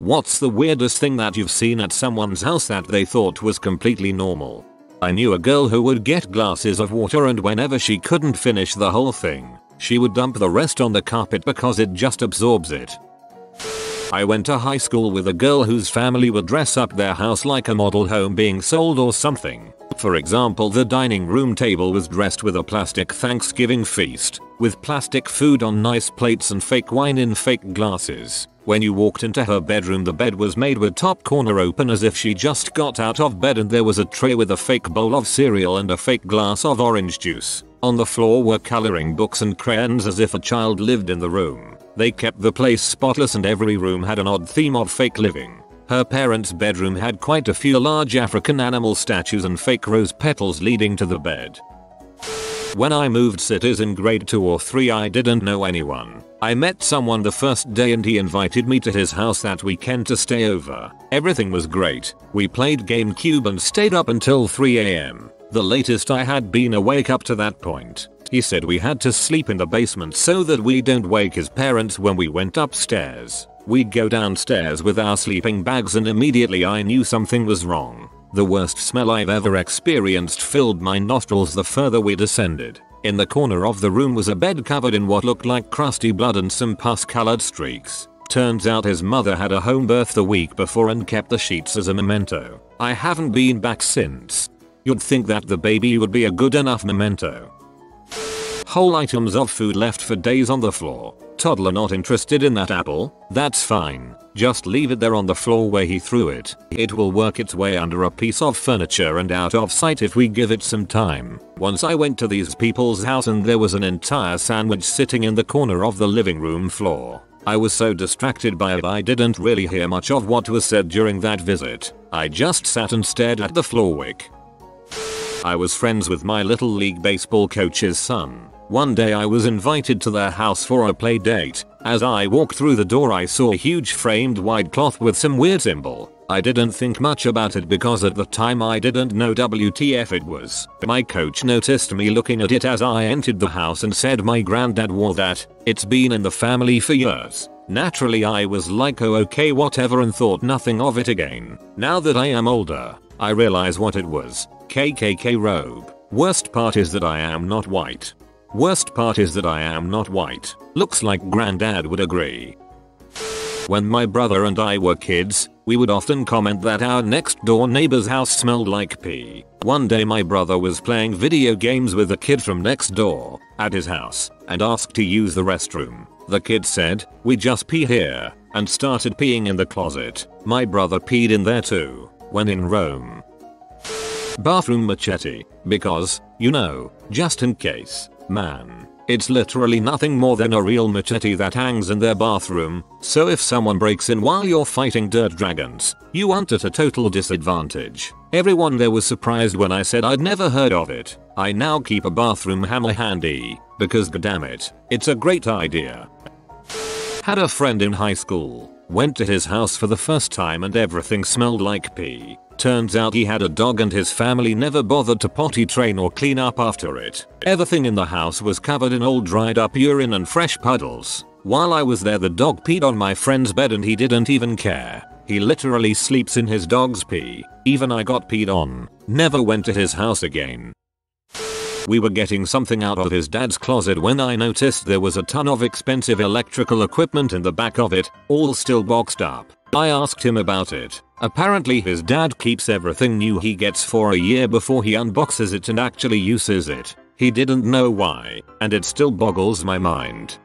What's the weirdest thing that you've seen at someone's house that they thought was completely normal? I knew a girl who would get glasses of water and whenever she couldn't finish the whole thing, she would dump the rest on the carpet because it just absorbs it. I went to high school with a girl whose family would dress up their house like a model home being sold or something. For example the dining room table was dressed with a plastic Thanksgiving feast, with plastic food on nice plates and fake wine in fake glasses. When you walked into her bedroom the bed was made with top corner open as if she just got out of bed and there was a tray with a fake bowl of cereal and a fake glass of orange juice. On the floor were coloring books and crayons as if a child lived in the room. They kept the place spotless and every room had an odd theme of fake living. Her parents' bedroom had quite a few large African animal statues and fake rose petals leading to the bed. When I moved cities in grade 2 or 3 I didn't know anyone. I met someone the first day and he invited me to his house that weekend to stay over. Everything was great. We played GameCube and stayed up until 3am. The latest I had been awake up to that point. He said we had to sleep in the basement so that we don't wake his parents when we went upstairs. We'd go downstairs with our sleeping bags and immediately I knew something was wrong. The worst smell I've ever experienced filled my nostrils the further we descended. In the corner of the room was a bed covered in what looked like crusty blood and some pus colored streaks. Turns out his mother had a home birth the week before and kept the sheets as a memento. I haven't been back since. You'd think that the baby would be a good enough memento. Whole items of food left for days on the floor. Toddler not interested in that apple? That's fine. Just leave it there on the floor where he threw it. It will work its way under a piece of furniture and out of sight if we give it some time. Once I went to these people's house and there was an entire sandwich sitting in the corner of the living room floor. I was so distracted by it I didn't really hear much of what was said during that visit. I just sat and stared at the floor wick. I was friends with my little league baseball coach's son. One day I was invited to their house for a play date. As I walked through the door I saw a huge framed white cloth with some weird symbol. I didn't think much about it because at the time I didn't know WTF it was. My coach noticed me looking at it as I entered the house and said my granddad wore that. It's been in the family for years. Naturally I was like oh okay whatever and thought nothing of it again. Now that I am older, I realize what it was. KKK robe. Worst part is that I am not white. Worst part is that I am not white. Looks like granddad would agree. When my brother and I were kids, we would often comment that our next door neighbor's house smelled like pee. One day my brother was playing video games with a kid from next door at his house and asked to use the restroom. The kid said, we just pee here and started peeing in the closet. My brother peed in there too. When in Rome. Bathroom machete. Because, you know, just in case. Man. It's literally nothing more than a real machete that hangs in their bathroom, so if someone breaks in while you're fighting dirt dragons, you aren't at a total disadvantage. Everyone there was surprised when I said I'd never heard of it. I now keep a bathroom hammer handy, because goddammit, it's a great idea. Had a friend in high school, went to his house for the first time and everything smelled like pee. Turns out he had a dog and his family never bothered to potty train or clean up after it. Everything in the house was covered in old dried up urine and fresh puddles. While I was there the dog peed on my friend's bed and he didn't even care. He literally sleeps in his dog's pee. Even I got peed on. Never went to his house again. We were getting something out of his dad's closet when I noticed there was a ton of expensive electrical equipment in the back of it, all still boxed up. I asked him about it. Apparently his dad keeps everything new he gets for a year before he unboxes it and actually uses it. He didn't know why, and it still boggles my mind.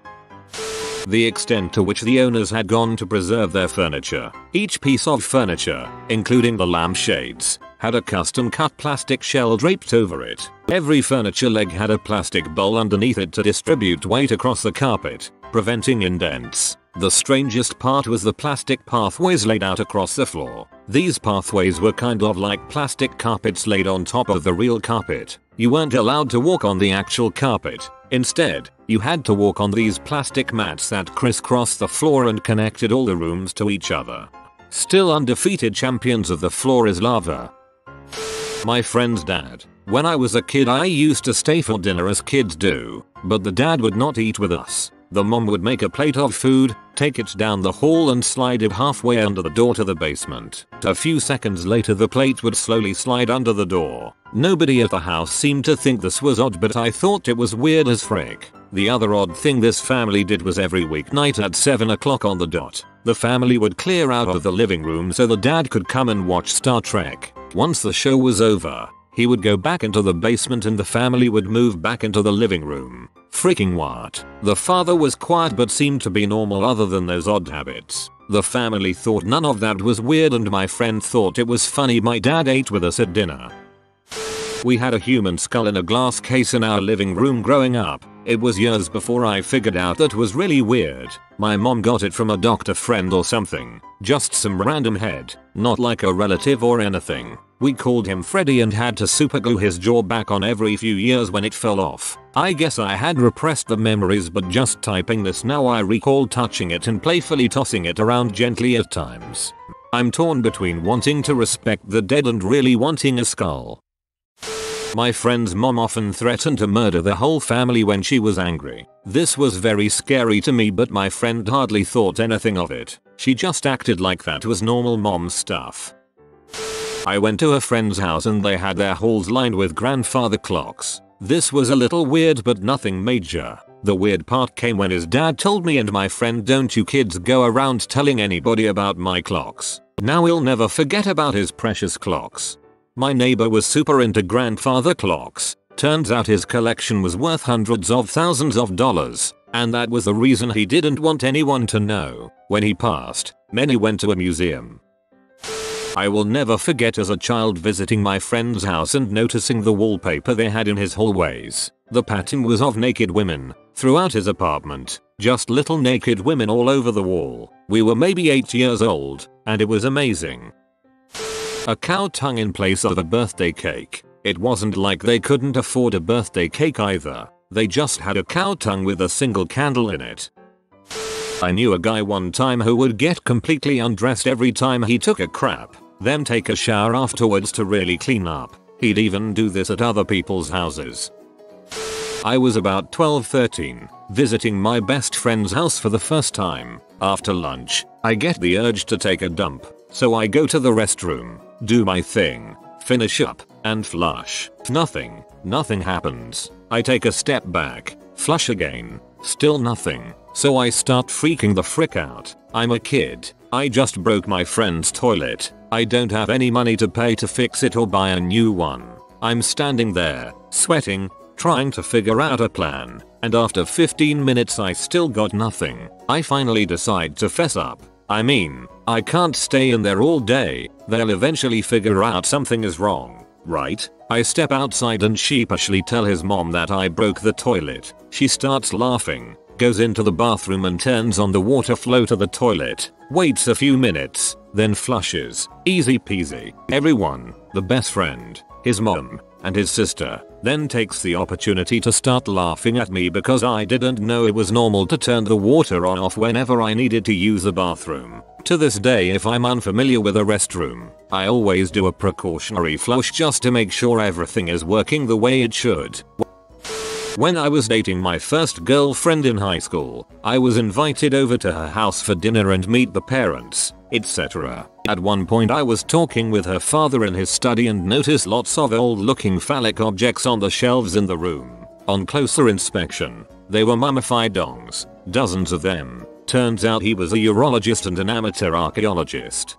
The extent to which the owners had gone to preserve their furniture. Each piece of furniture, including the lampshades, had a custom cut plastic shell draped over it. Every furniture leg had a plastic bowl underneath it to distribute weight across the carpet, preventing indents. The strangest part was the plastic pathways laid out across the floor. These pathways were kind of like plastic carpets laid on top of the real carpet. You weren't allowed to walk on the actual carpet. Instead, you had to walk on these plastic mats that crisscrossed the floor and connected all the rooms to each other. Still undefeated champions of the floor is lava. My friend's dad. When I was a kid I used to stay for dinner as kids do, but the dad would not eat with us. The mom would make a plate of food, take it down the hall and slide it halfway under the door to the basement. A few seconds later the plate would slowly slide under the door. Nobody at the house seemed to think this was odd but I thought it was weird as frick. The other odd thing this family did was every weeknight at 7 o'clock on the dot, the family would clear out of the living room so the dad could come and watch Star Trek. Once the show was over, he would go back into the basement and the family would move back into the living room. Freaking what? The father was quiet but seemed to be normal other than those odd habits. The family thought none of that was weird and my friend thought it was funny my dad ate with us at dinner. We had a human skull in a glass case in our living room growing up. It was years before I figured out that was really weird. My mom got it from a doctor friend or something. Just some random head. Not like a relative or anything. We called him Freddy and had to superglue his jaw back on every few years when it fell off. I guess I had repressed the memories but just typing this now I recall touching it and playfully tossing it around gently at times. I'm torn between wanting to respect the dead and really wanting a skull. My friend's mom often threatened to murder the whole family when she was angry. This was very scary to me but my friend hardly thought anything of it. She just acted like that was normal mom stuff. I went to a friend's house and they had their halls lined with grandfather clocks. This was a little weird but nothing major. The weird part came when his dad told me and my friend don't you kids go around telling anybody about my clocks. Now we'll never forget about his precious clocks. My neighbor was super into grandfather clocks. Turns out his collection was worth hundreds of thousands of dollars, and that was the reason he didn't want anyone to know. When he passed, many went to a museum. I will never forget as a child visiting my friend's house and noticing the wallpaper they had in his hallways. The pattern was of naked women throughout his apartment, just little naked women all over the wall. We were maybe 8 years old, and it was amazing. A cow tongue in place of a birthday cake. It wasn't like they couldn't afford a birthday cake either. They just had a cow tongue with a single candle in it. I knew a guy one time who would get completely undressed every time he took a crap, then take a shower afterwards to really clean up. He'd even do this at other people's houses. I was about 12-13, visiting my best friend's house for the first time. After lunch, I get the urge to take a dump, so I go to the restroom do my thing, finish up, and flush. Nothing, nothing happens. I take a step back, flush again, still nothing. So I start freaking the frick out. I'm a kid. I just broke my friend's toilet. I don't have any money to pay to fix it or buy a new one. I'm standing there, sweating, trying to figure out a plan, and after 15 minutes I still got nothing. I finally decide to fess up. I mean, I can't stay in there all day, they'll eventually figure out something is wrong, right? I step outside and sheepishly tell his mom that I broke the toilet. She starts laughing, goes into the bathroom and turns on the water flow to the toilet, waits a few minutes, then flushes. Easy peasy. Everyone, the best friend, his mom, and his sister, then takes the opportunity to start laughing at me because I didn't know it was normal to turn the water on off whenever I needed to use the bathroom. To this day if I'm unfamiliar with a restroom, I always do a precautionary flush just to make sure everything is working the way it should. When I was dating my first girlfriend in high school, I was invited over to her house for dinner and meet the parents, etc. At one point I was talking with her father in his study and noticed lots of old looking phallic objects on the shelves in the room. On closer inspection, they were mummified dongs, dozens of them. Turns out he was a urologist and an amateur archaeologist.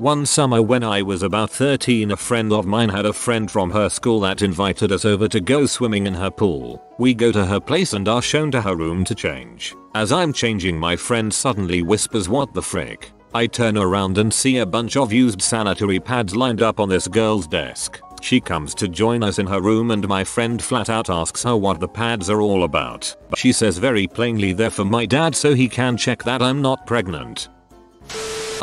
One summer when I was about 13 a friend of mine had a friend from her school that invited us over to go swimming in her pool. We go to her place and are shown to her room to change. As I'm changing my friend suddenly whispers what the frick. I turn around and see a bunch of used sanitary pads lined up on this girl's desk. She comes to join us in her room and my friend flat out asks her what the pads are all about. But She says very plainly they're for my dad so he can check that I'm not pregnant.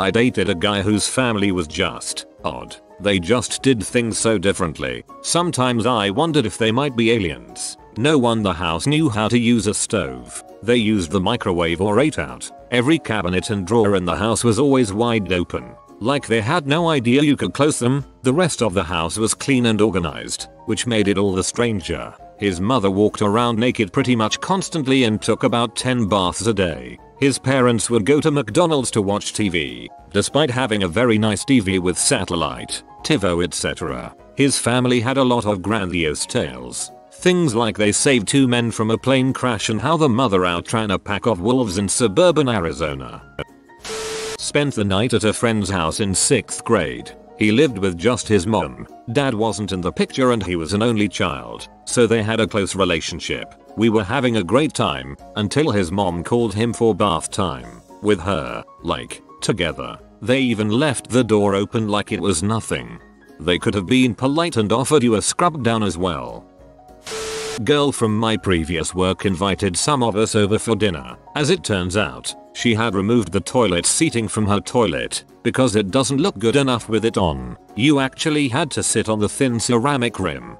I dated a guy whose family was just odd. They just did things so differently. Sometimes I wondered if they might be aliens. No one in the house knew how to use a stove. They used the microwave or ate out. Every cabinet and drawer in the house was always wide open. Like they had no idea you could close them. The rest of the house was clean and organized, which made it all the stranger. His mother walked around naked pretty much constantly and took about 10 baths a day. His parents would go to McDonald's to watch TV, despite having a very nice TV with satellite, TiVo etc. His family had a lot of grandiose tales. Things like they saved two men from a plane crash and how the mother outran a pack of wolves in suburban Arizona. Spent the night at a friend's house in 6th grade. He lived with just his mom. Dad wasn't in the picture and he was an only child, so they had a close relationship. We were having a great time until his mom called him for bath time with her, like, together. They even left the door open like it was nothing. They could have been polite and offered you a scrub down as well. Girl from my previous work invited some of us over for dinner. As it turns out, she had removed the toilet seating from her toilet because it doesn't look good enough with it on. You actually had to sit on the thin ceramic rim.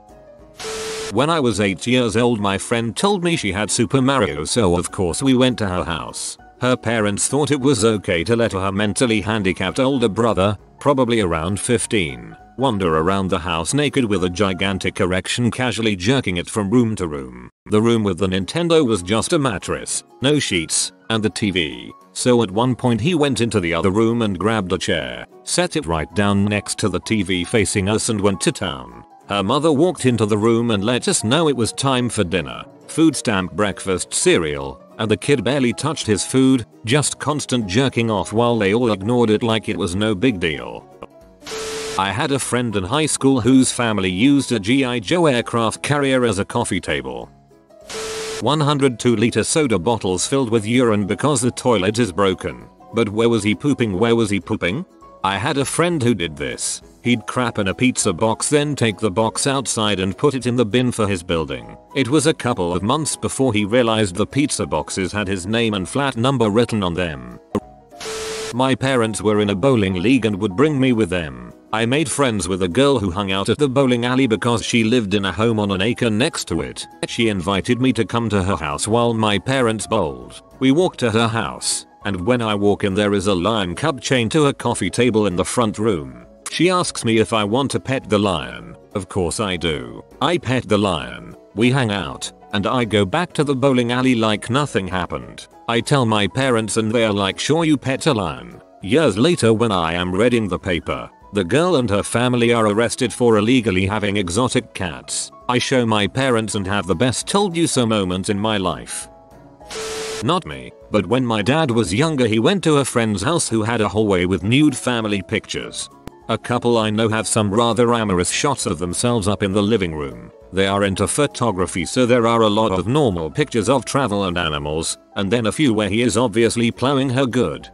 When I was 8 years old my friend told me she had Super Mario so of course we went to her house. Her parents thought it was okay to let her mentally handicapped older brother, probably around 15, wander around the house naked with a gigantic erection casually jerking it from room to room. The room with the Nintendo was just a mattress, no sheets, and the TV. So at one point he went into the other room and grabbed a chair, set it right down next to the TV facing us and went to town. Her mother walked into the room and let us know it was time for dinner. Food stamp breakfast cereal, and the kid barely touched his food, just constant jerking off while they all ignored it like it was no big deal. I had a friend in high school whose family used a G.I. Joe aircraft carrier as a coffee table. 102 liter soda bottles filled with urine because the toilet is broken. But where was he pooping where was he pooping? I had a friend who did this. He'd crap in a pizza box then take the box outside and put it in the bin for his building. It was a couple of months before he realized the pizza boxes had his name and flat number written on them. My parents were in a bowling league and would bring me with them. I made friends with a girl who hung out at the bowling alley because she lived in a home on an acre next to it. She invited me to come to her house while my parents bowled. We walked to her house, and when I walk in there is a lion cub chained to a coffee table in the front room. She asks me if I want to pet the lion. Of course I do. I pet the lion. We hang out, and I go back to the bowling alley like nothing happened. I tell my parents and they're like sure you pet a lion. Years later when I am reading the paper, the girl and her family are arrested for illegally having exotic cats. I show my parents and have the best told you so moment in my life. Not me, but when my dad was younger he went to a friend's house who had a hallway with nude family pictures. A couple I know have some rather amorous shots of themselves up in the living room. They are into photography so there are a lot of normal pictures of travel and animals, and then a few where he is obviously plowing her good.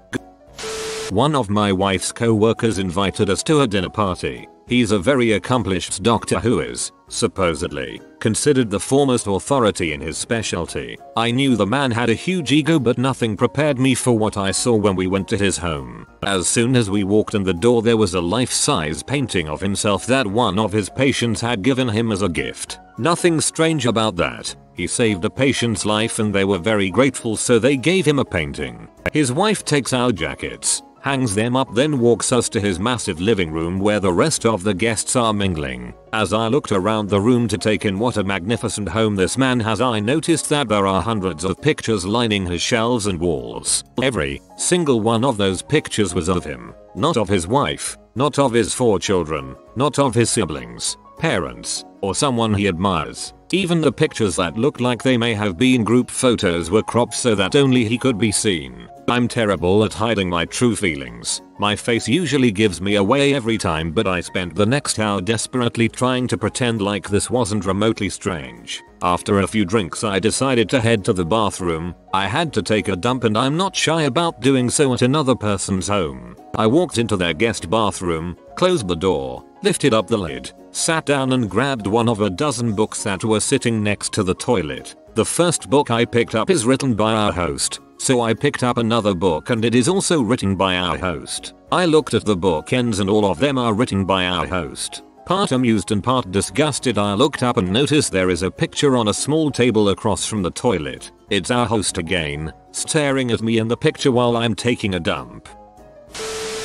One of my wife's co-workers invited us to a dinner party. He's a very accomplished doctor who is, supposedly, considered the foremost authority in his specialty. I knew the man had a huge ego but nothing prepared me for what I saw when we went to his home. As soon as we walked in the door there was a life-size painting of himself that one of his patients had given him as a gift. Nothing strange about that. He saved a patient's life and they were very grateful so they gave him a painting. His wife takes our jackets, hangs them up then walks us to his massive living room where the rest of the guests are mingling. As I looked around the room to take in what a magnificent home this man has I noticed that there are hundreds of pictures lining his shelves and walls. Every single one of those pictures was of him, not of his wife, not of his four children, not of his siblings, parents, or someone he admires. Even the pictures that looked like they may have been group photos were cropped so that only he could be seen. I'm terrible at hiding my true feelings. My face usually gives me away every time but I spent the next hour desperately trying to pretend like this wasn't remotely strange. After a few drinks I decided to head to the bathroom. I had to take a dump and I'm not shy about doing so at another person's home. I walked into their guest bathroom, closed the door, lifted up the lid, sat down and grabbed one of a dozen books that were sitting next to the toilet. The first book I picked up is written by our host, so I picked up another book and it is also written by our host. I looked at the bookends and all of them are written by our host. Part amused and part disgusted I looked up and noticed there is a picture on a small table across from the toilet. It's our host again, staring at me in the picture while I'm taking a dump.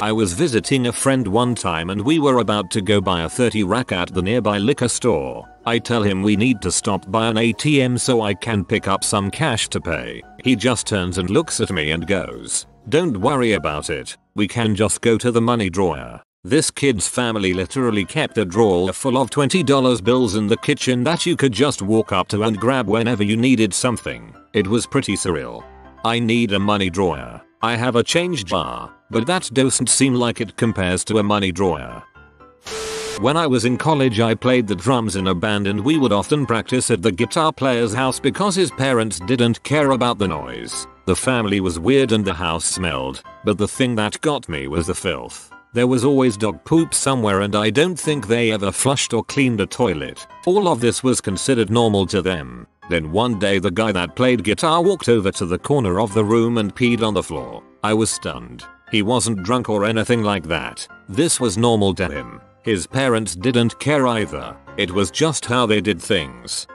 I was visiting a friend one time and we were about to go buy a 30 rack at the nearby liquor store. I tell him we need to stop by an ATM so I can pick up some cash to pay. He just turns and looks at me and goes, don't worry about it, we can just go to the money drawer. This kid's family literally kept a drawer full of $20 bills in the kitchen that you could just walk up to and grab whenever you needed something. It was pretty surreal. I need a money drawer. I have a change jar, but that doesn't seem like it compares to a money drawer. When I was in college I played the drums in a band and we would often practice at the guitar player's house because his parents didn't care about the noise. The family was weird and the house smelled, but the thing that got me was the filth. There was always dog poop somewhere and I don't think they ever flushed or cleaned a toilet. All of this was considered normal to them. Then one day the guy that played guitar walked over to the corner of the room and peed on the floor. I was stunned. He wasn't drunk or anything like that. This was normal to him. His parents didn't care either. It was just how they did things.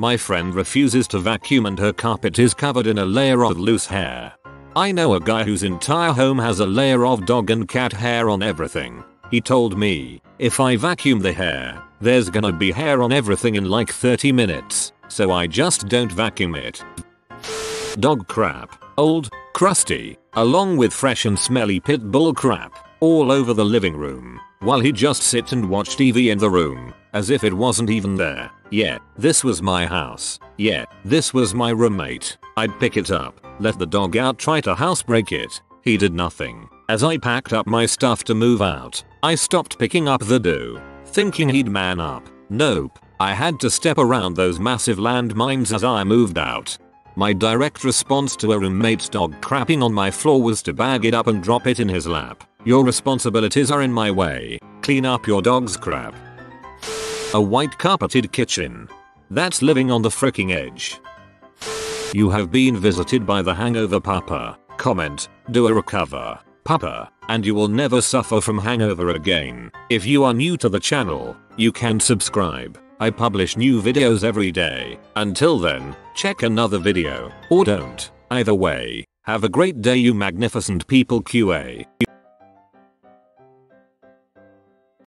My friend refuses to vacuum and her carpet is covered in a layer of loose hair. I know a guy whose entire home has a layer of dog and cat hair on everything. He told me, if I vacuum the hair, there's gonna be hair on everything in like 30 minutes, so I just don't vacuum it. Dog crap. Old, crusty, along with fresh and smelly pit bull crap, all over the living room, while he just sit and watch TV in the room, as if it wasn't even there. Yeah, this was my house. Yeah, this was my roommate. I'd pick it up, let the dog out try to housebreak it. He did nothing. As I packed up my stuff to move out, I stopped picking up the do, thinking he'd man up. Nope. I had to step around those massive landmines as I moved out. My direct response to a roommate's dog crapping on my floor was to bag it up and drop it in his lap. Your responsibilities are in my way. Clean up your dog's crap. A white carpeted kitchen. That's living on the freaking edge. You have been visited by the hangover papa. Comment, do a recover, papa, and you will never suffer from hangover again. If you are new to the channel, you can subscribe. I publish new videos every day. Until then, check another video, or don't. Either way, have a great day you magnificent people QA.